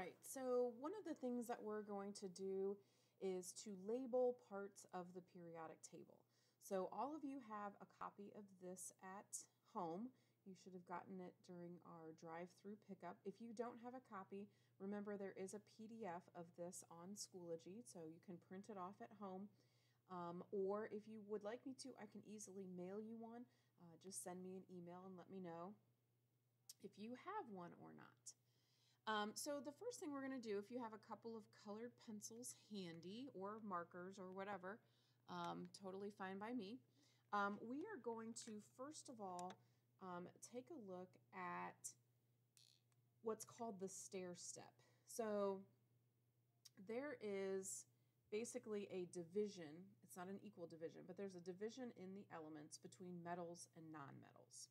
right, so one of the things that we're going to do is to label parts of the periodic table. So all of you have a copy of this at home. You should have gotten it during our drive-through pickup. If you don't have a copy, remember there is a PDF of this on Schoology, so you can print it off at home. Um, or if you would like me to, I can easily mail you one. Uh, just send me an email and let me know if you have one or not. Um, so the first thing we're going to do, if you have a couple of colored pencils handy or markers or whatever, um, totally fine by me, um, we are going to first of all um, take a look at what's called the stair step. So there is basically a division, it's not an equal division, but there's a division in the elements between metals and nonmetals.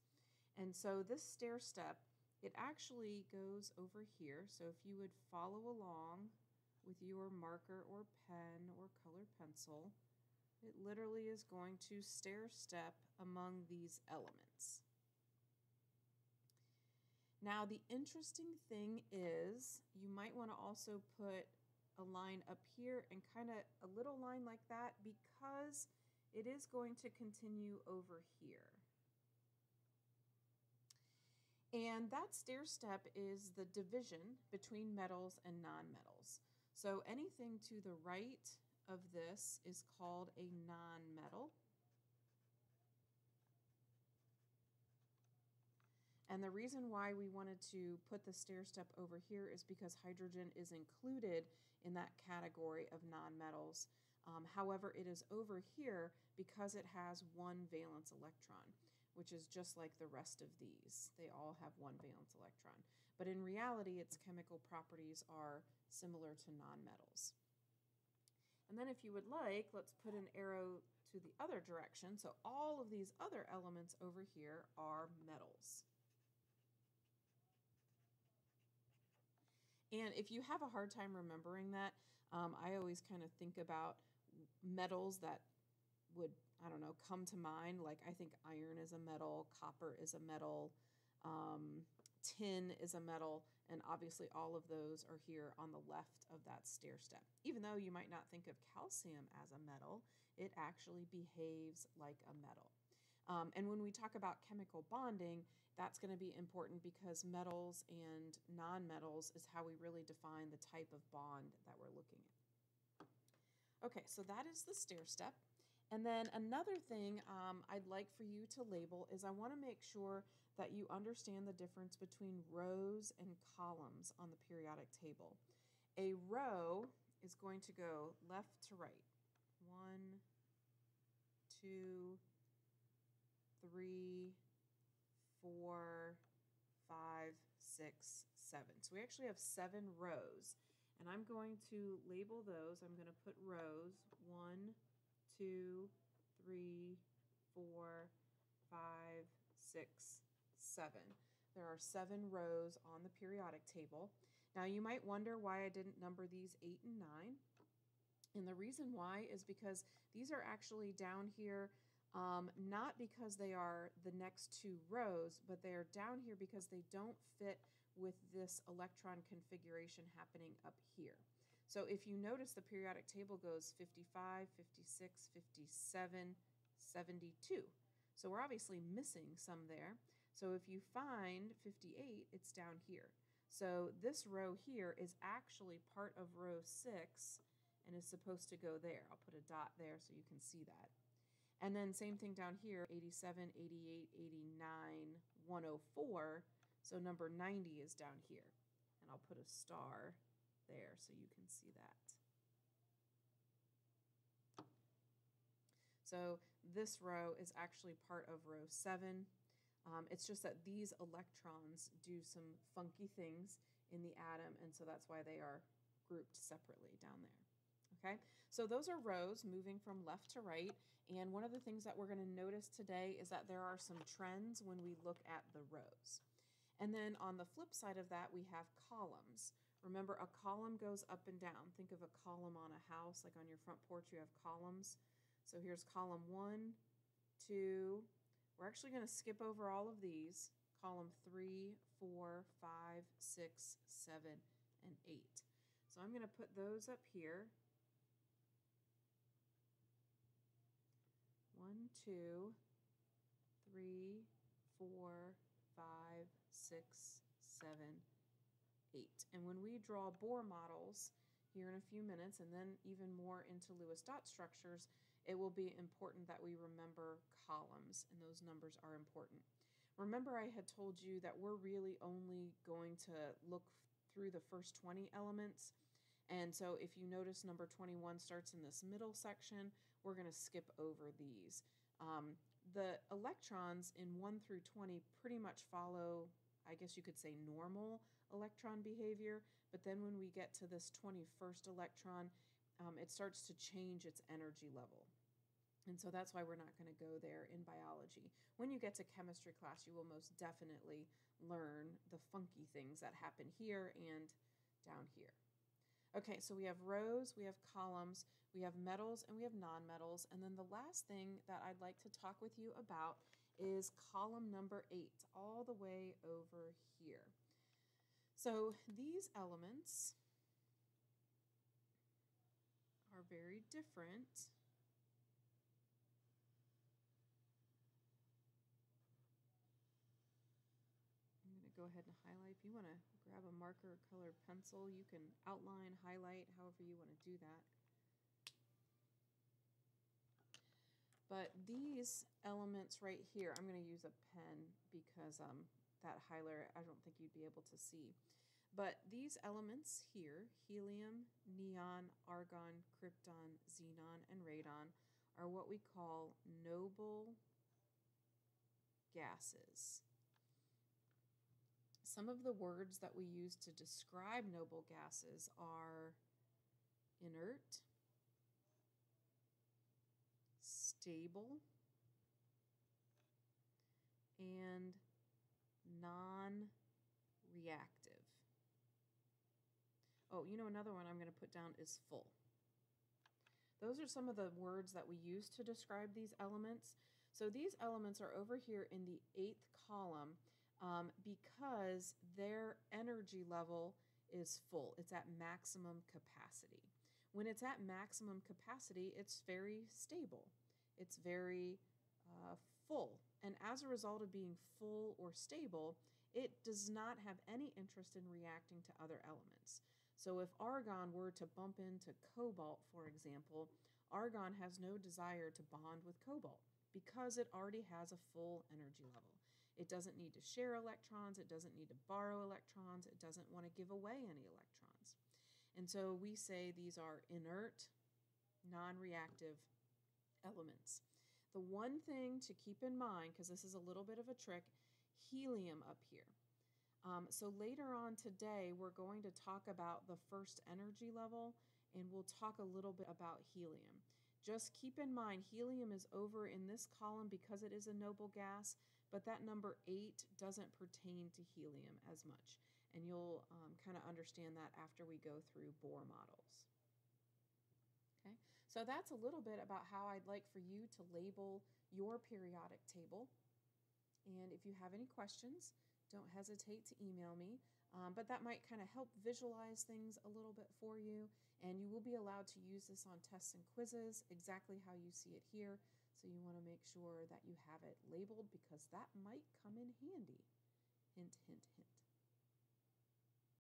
And so this stair step it actually goes over here. So if you would follow along with your marker or pen or colored pencil, it literally is going to stair step among these elements. Now the interesting thing is you might want to also put a line up here and kind of a little line like that because it is going to continue over here. And that stair step is the division between metals and nonmetals. So anything to the right of this is called a nonmetal. And the reason why we wanted to put the stair step over here is because hydrogen is included in that category of nonmetals. Um, however, it is over here because it has one valence electron which is just like the rest of these. They all have one valence electron. But in reality, its chemical properties are similar to nonmetals. And then if you would like, let's put an arrow to the other direction. So all of these other elements over here are metals. And if you have a hard time remembering that, um, I always kind of think about metals that would I don't know come to mind. Like I think iron is a metal, copper is a metal, um, tin is a metal, and obviously all of those are here on the left of that stair step. Even though you might not think of calcium as a metal, it actually behaves like a metal. Um, and when we talk about chemical bonding, that's going to be important because metals and nonmetals is how we really define the type of bond that we're looking at. Okay, so that is the stair step. And then another thing um, I'd like for you to label is I want to make sure that you understand the difference between rows and columns on the periodic table. A row is going to go left to right. One, two, three, four, five, six, seven. So we actually have seven rows. And I'm going to label those. I'm going to put rows. One, two, three, four, five, six, seven. There are seven rows on the periodic table. Now you might wonder why I didn't number these eight and nine. And the reason why is because these are actually down here um, not because they are the next two rows, but they are down here because they don't fit with this electron configuration happening up here. So if you notice the periodic table goes 55, 56, 57, 72. So we're obviously missing some there. So if you find 58, it's down here. So this row here is actually part of row 6 and is supposed to go there. I'll put a dot there so you can see that. And then same thing down here, 87, 88, 89, 104. So number 90 is down here. And I'll put a star there so you can see that. So this row is actually part of row 7. Um, it's just that these electrons do some funky things in the atom, and so that's why they are grouped separately down there. Okay, so those are rows moving from left to right, and one of the things that we're going to notice today is that there are some trends when we look at the rows. And then on the flip side of that, we have columns. Remember, a column goes up and down. Think of a column on a house, like on your front porch, you have columns. So here's column one, two. We're actually going to skip over all of these. Column three, four, five, six, seven, and 8. So I'm going to put those up here. One, two, three, four, five, six, seven, eight. And when we draw Bohr models here in a few minutes and then even more into Lewis dot structures, it will be important that we remember columns, and those numbers are important. Remember I had told you that we're really only going to look through the first 20 elements. And so if you notice number 21 starts in this middle section, we're going to skip over these. Um, the electrons in 1 through 20 pretty much follow, I guess you could say, normal electron behavior. But then when we get to this 21st electron, um, it starts to change its energy level. And so that's why we're not going to go there in biology. When you get to chemistry class, you will most definitely learn the funky things that happen here and down here. Okay, so we have rows, we have columns, we have metals, and we have nonmetals. And then the last thing that I'd like to talk with you about is column number eight, all the way over here. So these elements are very different I'm going to go ahead and highlight. If you want to grab a marker or colored pencil, you can outline, highlight, however you want to do that. But these elements right here, I'm going to use a pen because um, that highlighter, I don't think you'd be able to see. But these elements here, helium, neon, argon, krypton, xenon, and radon, are what we call noble gases. Some of the words that we use to describe noble gases are inert, stable, and non reactive. Oh, you know, another one I'm going to put down is full. Those are some of the words that we use to describe these elements. So these elements are over here in the eighth column um, because their energy level is full. It's at maximum capacity. When it's at maximum capacity, it's very stable. It's very uh, full. And as a result of being full or stable, it does not have any interest in reacting to other elements. So if argon were to bump into cobalt, for example, argon has no desire to bond with cobalt because it already has a full energy level. It doesn't need to share electrons. It doesn't need to borrow electrons. It doesn't want to give away any electrons. And so we say these are inert, non reactive elements. The one thing to keep in mind, because this is a little bit of a trick, helium up here. Um, so later on today, we're going to talk about the first energy level, and we'll talk a little bit about helium. Just keep in mind, helium is over in this column because it is a noble gas, but that number eight doesn't pertain to helium as much. And you'll um, kind of understand that after we go through Bohr models. So that's a little bit about how I'd like for you to label your periodic table. And if you have any questions, don't hesitate to email me. Um, but that might kind of help visualize things a little bit for you. And you will be allowed to use this on tests and quizzes exactly how you see it here. So you want to make sure that you have it labeled because that might come in handy. Hint, hint, hint.